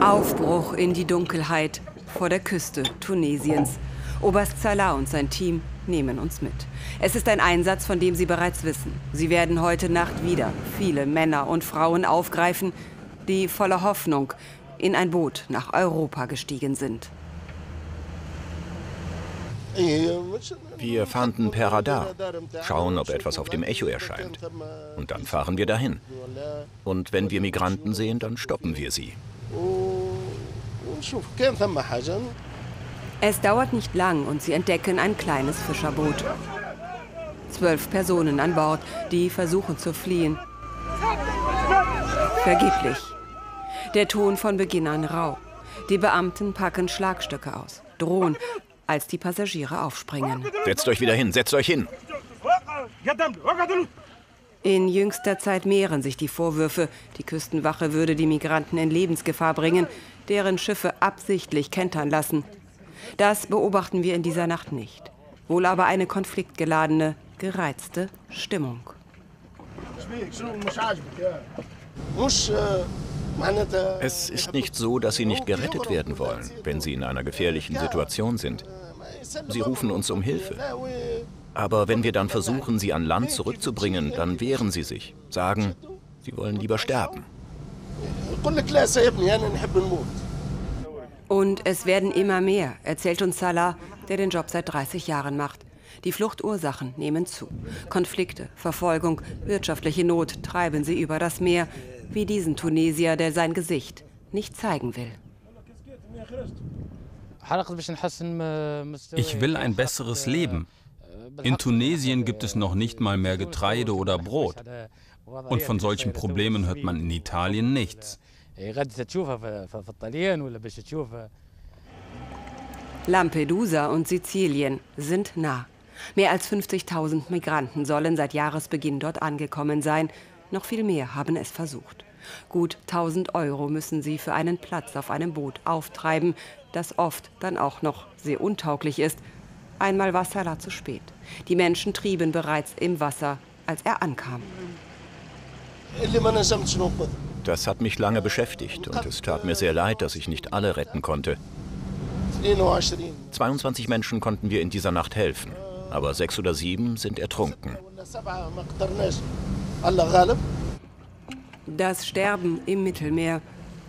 Aufbruch in die Dunkelheit vor der Küste Tunesiens. Oberst Salah und sein Team nehmen uns mit. Es ist ein Einsatz, von dem Sie bereits wissen. Sie werden heute Nacht wieder viele Männer und Frauen aufgreifen, die voller Hoffnung in ein Boot nach Europa gestiegen sind. Wir fahnden per Radar, schauen, ob etwas auf dem Echo erscheint. Und dann fahren wir dahin. Und wenn wir Migranten sehen, dann stoppen wir sie. Es dauert nicht lang und sie entdecken ein kleines Fischerboot. Zwölf Personen an Bord, die versuchen zu fliehen. Vergeblich. Der Ton von Beginn an rau. Die Beamten packen Schlagstöcke aus, drohen, als die Passagiere aufspringen. Setzt euch wieder hin, setzt euch hin. In jüngster Zeit mehren sich die Vorwürfe, die Küstenwache würde die Migranten in Lebensgefahr bringen, deren Schiffe absichtlich kentern lassen. Das beobachten wir in dieser Nacht nicht. Wohl aber eine konfliktgeladene, gereizte Stimmung. Es ist nicht so, dass sie nicht gerettet werden wollen, wenn sie in einer gefährlichen Situation sind. Sie rufen uns um Hilfe. Aber wenn wir dann versuchen, sie an Land zurückzubringen, dann wehren sie sich, sagen, sie wollen lieber sterben. Und es werden immer mehr, erzählt uns Salah, der den Job seit 30 Jahren macht. Die Fluchtursachen nehmen zu. Konflikte, Verfolgung, wirtschaftliche Not treiben sie über das Meer, wie diesen Tunesier, der sein Gesicht nicht zeigen will. Ich will ein besseres Leben. In Tunesien gibt es noch nicht mal mehr Getreide oder Brot. Und von solchen Problemen hört man in Italien nichts. Lampedusa und Sizilien sind nah. Mehr als 50.000 Migranten sollen seit Jahresbeginn dort angekommen sein. Noch viel mehr haben es versucht. Gut 1000 Euro müssen sie für einen Platz auf einem Boot auftreiben, das oft dann auch noch sehr untauglich ist. Einmal war Salah zu spät. Die Menschen trieben bereits im Wasser, als er ankam. Das hat mich lange beschäftigt und es tat mir sehr leid, dass ich nicht alle retten konnte. 22 Menschen konnten wir in dieser Nacht helfen, aber sechs oder sieben sind ertrunken. Das Sterben im Mittelmeer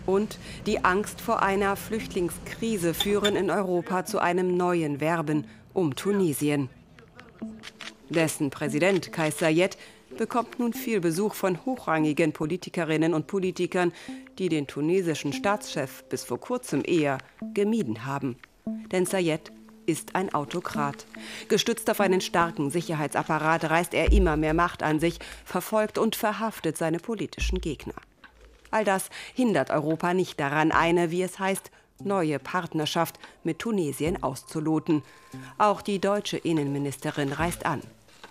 und die Angst vor einer Flüchtlingskrise führen in Europa zu einem neuen Werben um Tunesien. Dessen Präsident Kais Sayed bekommt nun viel Besuch von hochrangigen Politikerinnen und Politikern, die den tunesischen Staatschef bis vor kurzem eher gemieden haben. Denn Sayed ist ein Autokrat. Gestützt auf einen starken Sicherheitsapparat reißt er immer mehr Macht an sich, verfolgt und verhaftet seine politischen Gegner. All das hindert Europa nicht daran, eine, wie es heißt, neue Partnerschaft mit Tunesien auszuloten. Auch die deutsche Innenministerin reist an.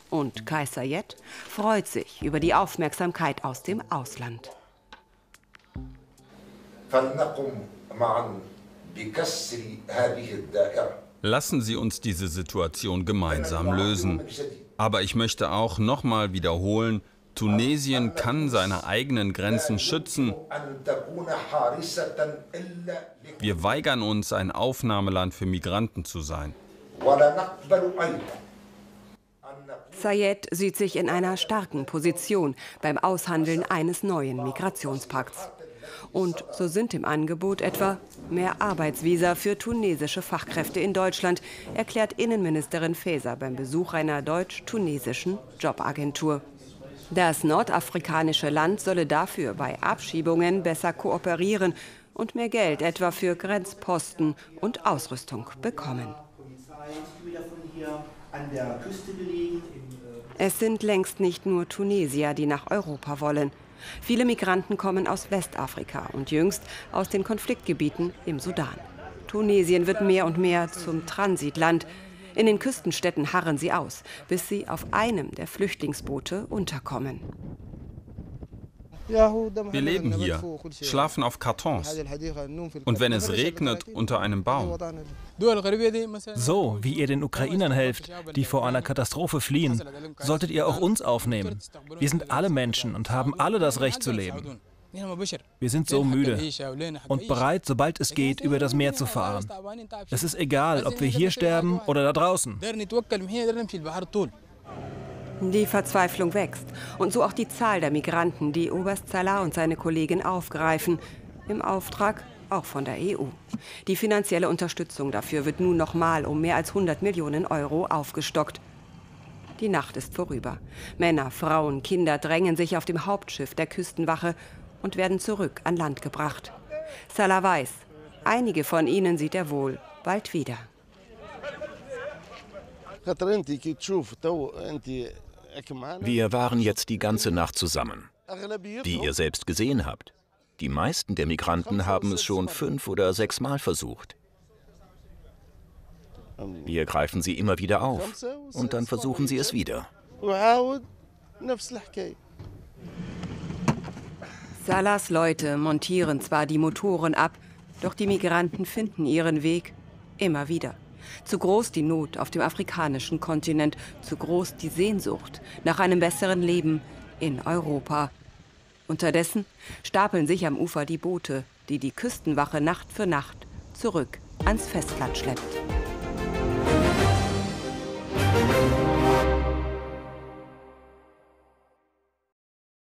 Und Kaiser Jet freut sich über die Aufmerksamkeit aus dem Ausland. Lassen Sie uns diese Situation gemeinsam lösen. Aber ich möchte auch nochmal wiederholen, Tunesien kann seine eigenen Grenzen schützen. Wir weigern uns, ein Aufnahmeland für Migranten zu sein. Sayed sieht sich in einer starken Position beim Aushandeln eines neuen Migrationspakts. Und so sind im Angebot etwa mehr Arbeitsvisa für tunesische Fachkräfte in Deutschland, erklärt Innenministerin Faeser beim Besuch einer deutsch-tunesischen Jobagentur. Das nordafrikanische Land solle dafür bei Abschiebungen besser kooperieren und mehr Geld etwa für Grenzposten und Ausrüstung bekommen. Es sind längst nicht nur Tunesier, die nach Europa wollen. Viele Migranten kommen aus Westafrika und jüngst aus den Konfliktgebieten im Sudan. Tunesien wird mehr und mehr zum Transitland. In den Küstenstädten harren sie aus, bis sie auf einem der Flüchtlingsboote unterkommen. Wir leben hier, schlafen auf Kartons und wenn es regnet, unter einem Baum. So, wie ihr den Ukrainern helft, die vor einer Katastrophe fliehen, solltet ihr auch uns aufnehmen. Wir sind alle Menschen und haben alle das Recht zu leben. Wir sind so müde und bereit, sobald es geht, über das Meer zu fahren. Es ist egal, ob wir hier sterben oder da draußen. Die Verzweiflung wächst und so auch die Zahl der Migranten, die Oberst Salah und seine Kollegin aufgreifen, im Auftrag auch von der EU. Die finanzielle Unterstützung dafür wird nun nochmal um mehr als 100 Millionen Euro aufgestockt. Die Nacht ist vorüber. Männer, Frauen, Kinder drängen sich auf dem Hauptschiff der Küstenwache und werden zurück an Land gebracht. Salah weiß, einige von ihnen sieht er wohl bald wieder. Wir waren jetzt die ganze Nacht zusammen. Wie ihr selbst gesehen habt. Die meisten der Migranten haben es schon fünf oder sechs Mal versucht. Wir greifen sie immer wieder auf und dann versuchen sie es wieder. Salas Leute montieren zwar die Motoren ab, doch die Migranten finden ihren Weg immer wieder. Zu groß die Not auf dem afrikanischen Kontinent, zu groß die Sehnsucht nach einem besseren Leben in Europa. Unterdessen stapeln sich am Ufer die Boote, die die Küstenwache Nacht für Nacht zurück ans Festland schleppt.